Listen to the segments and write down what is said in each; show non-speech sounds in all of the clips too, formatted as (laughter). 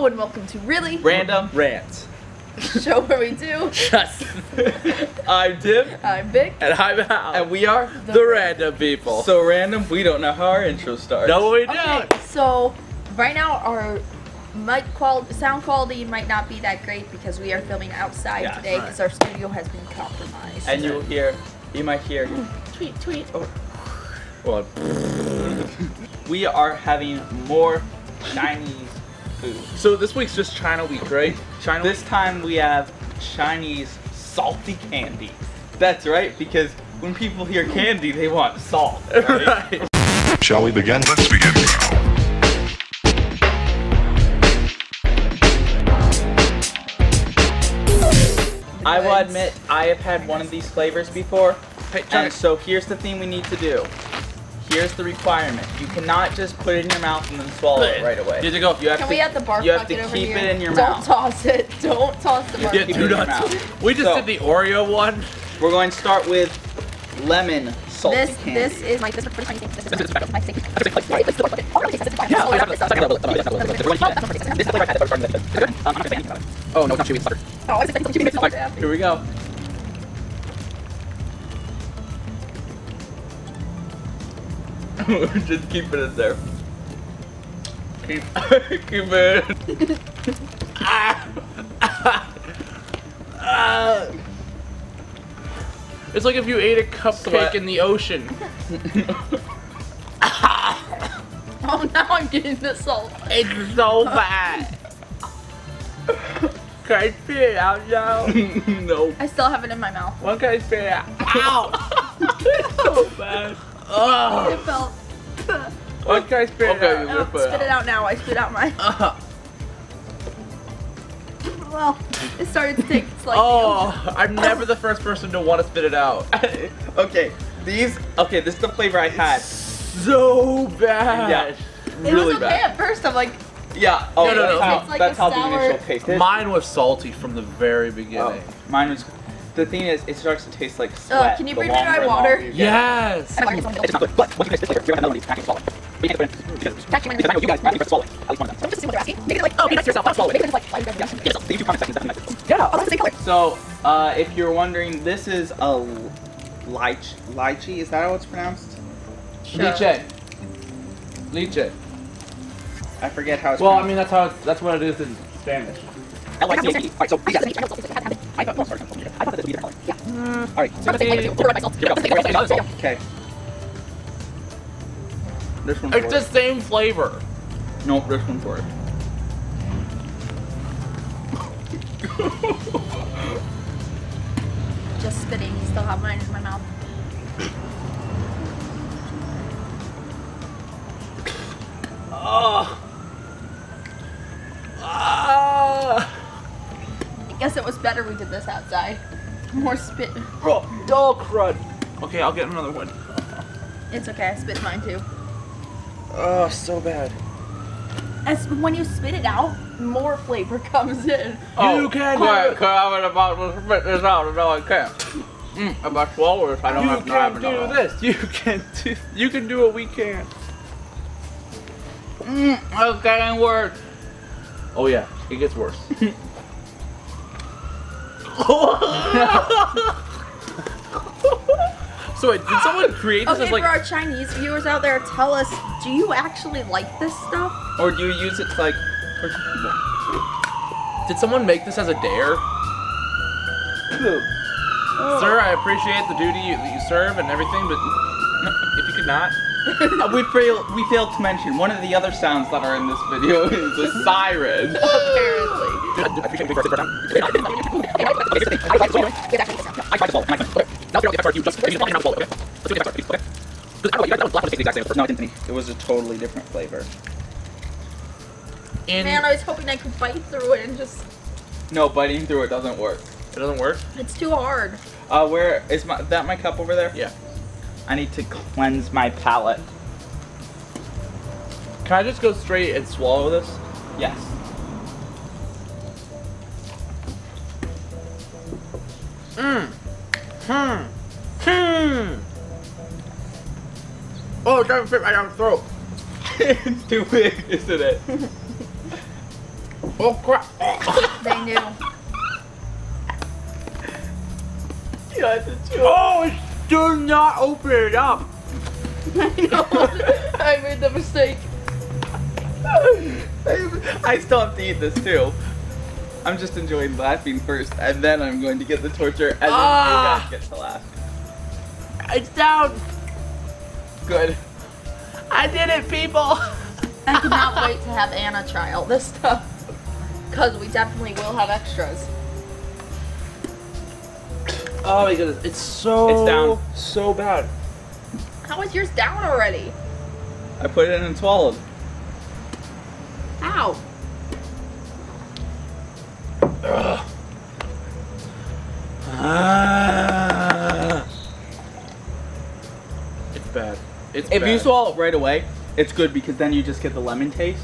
Hello and welcome to Really Random rants. Show where we do. Just. (laughs) I'm Tim, I'm Vic. and I'm Al. and we are the random people. so random. We don't know how our intro starts. no, we Okay, don't. so right now our mic quality, sound quality might not be that great because we are filming outside Yeah, today right. because our studio has been compromised. And you'll hear, you might hear, tweet, tweet. Oh. Well, (laughs) we are having more Chinese food. so this week's just China week, right? China. This time we have Chinese salty candy. That's right, because when people hear candy, they want salt. Right? (laughs) right. Shall we begin? Let's begin now. I will admit, I have had one of these flavors before. Hey, And so here's the thing we need to do. Here's the requirement. You cannot just put it in your mouth and then swallow it right away. You have to go. You have Can to, we have the bark you have to keep here? it in your mouth. Don't toss it. Don't toss the bark Yeah, keep do it in your not. We just So- did the Oreo one. We're going to start with lemon salty This candy. this is my this is for tiny. This is This is my my thing. Right, this is the bark bucket. Oh, really? This is fine. Yeah, Oh, we yeah, have this it. is- Oh no, it's not chewy. It's butter. Oh, I was expecting you to make it Here we go. Just (laughs) keep it in there. Keep, keep it. Ah. It's like if you ate a cupcake Sweat. in the ocean. (laughs) Oh, now I'm getting the salt. It's so bad. Can I spit it out now? (laughs) no. I still have it in my mouth. When can I spit it out? Ow! it's so bad. Ugh. It felt. When can I spit Okay, oh, it you out? Oh, spit it out now. I spit out my. Ugh. (laughs) Uh-huh. Well, it started to take slightly. Oh, I'm never the first person to want to spit it out. (laughs) okay, these. Okay, this is the flavor I had. So bad. Yeah, it really was okay bad. at first. I'm like, Yeah. Oh, No, no, that's no. how, oh, like that's how the initial taste is. Mine was salty from the very Oh, beginning. mine was. The thing is, it starts to taste like uh, can you bring me my water? longer you get. Yes. It's not good, but once you finish this flavor, you're gonna have another one of these packets swallow. But you can't put in because, because I know you guys are swallow it. At least one of them. Don't just assume what they're asking. Make it like, oh, be nice to yourself. Don't swallow it. Make like, why you guys Yes, yes. They use two comment sections. That's nice. Yeah, oh, that's the same color. So, uh, if you're wondering, this is a l- lychee. Lychee, is that how it's pronounced? Liche. Liche. I forget how it's Well, I mean that's how it's, that's what it is in Spanish. L-Y-C-H-E. Alright, so yes. I thought, So, Okay. This one's It's for the same flavor. Nope, this one's for it. (laughs) Just spitting. You Still have mine in my mouth. Oh. Ah. I guess it was better we did this outside. More spit. Bro, dog crud. Okay, I'll get another one. It's okay. I spit mine too. Oh, so bad. As when you spit it out, more flavor (laughs) comes in. You can do it. cause I was about to spit this out, no, I can't. Mm, if I swallow this, I don't You have to have can do another. this. You (laughs) can do. You can do what we can. Mm, it's getting worse. Oh yeah, it gets worse. (laughs) (laughs) so wait, did someone create this Okay, as like? for our Chinese viewers out there, tell us, do you actually like this stuff? Or do you use it to like? Did someone make this as a dare? Oh. Sir, I appreciate the duty you, that you serve and everything, but if you could not. (laughs) We fail. We failed to mention one of the other sounds that are in this video (laughs) is a siren. Apparently. I appreciate you for the first time. I tried to swallow and I couldn't. Okay. Now figure out the effort you just you just want to swallow, okay? Let's do the effort, please, okay? Because I know, you guys, that was last one to taste the exact same. No, it didn't. It was a totally different flavor. In Man, I was hoping I could bite through it and just. No, biting through it doesn't work. it doesn't work. It's too hard. Uh, where is my that my cup over there? Yeah. I need to cleanse my palate. Can I just go straight and swallow this? Yes. Mmm. Hmm. Hmm. Oh, it doesn't fit right down the throat. (laughs) it's too big, isn't it? (laughs) Oh crap! They knew. (laughs) Oh, do not open it up. I (laughs) know. I made the mistake. (laughs) I still have to eat this too. I'm just enjoying laughing first, and then I'm going to get the torture, and then Ah. you guys get to laugh. It's down. Good. I did it, people. I cannot wait to have Anna try all this stuff. Because we definitely will have extras. Oh my goodness, it's so It's down. so bad. How is yours down already? I put it in and swallowed. Ow. Ah. It's bad. It's If you swallow it right away, it's good because then you just get the lemon taste.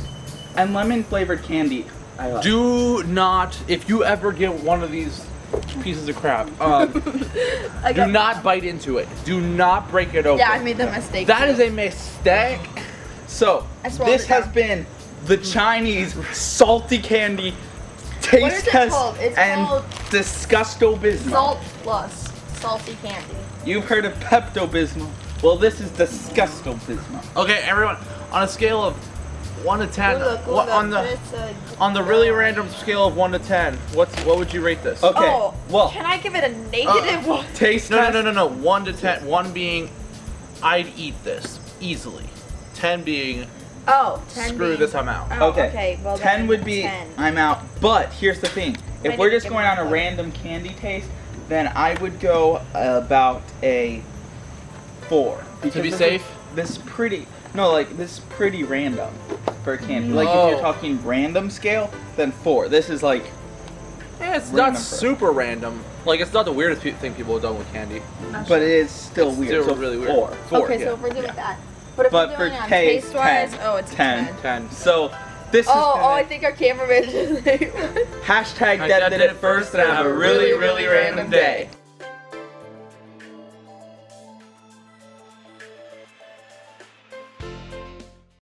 And lemon flavored candy, I like. Do not, if you ever get one of these pieces of crap, um, (laughs) do not bite into it. Do not break it open. Yeah, I made the mistake. That too. is a mistake. So, this has been the Chinese salty candy taste What is it test? It's and called Disgusto Bismol. Salt plus salty candy. You've heard of Pepto Bismol. Well, this is Disgusto Bismol. Okay, everyone, on a scale of one to ten, Look, what, on the it's on the really random scale of one to ten, what's what would you rate this? Okay, Oh, well, can I give it a negative uh, one? taste No, no, test. no, no, no. One to ten. One being, I'd eat this easily. Ten being, Oh, 10 screw being- this, I'm out. Oh, Okay. okay. Well, 10 would be 10. I'm out. But here's the thing. If Why we're just going on a random candy taste, then I would go about a 4. Because To be safe? Is, this is pretty No, like this is pretty random for candy. Like if you're talking random scale, then 4. This is like Yeah, it's Random not for- super random. Like it's not the weirdest pe- thing people have done with candy. but it is still It's weird. still so really weird. 4. 4. okay, yeah. so if we're doing that. But if But we're for doing on taste, taste wise, 10. oh, it's a 10. 10. Ten. So this Oh, is oh, oh I gonna- think our cameraman just (laughs) hashtag Deb did it first and have a really, really random day.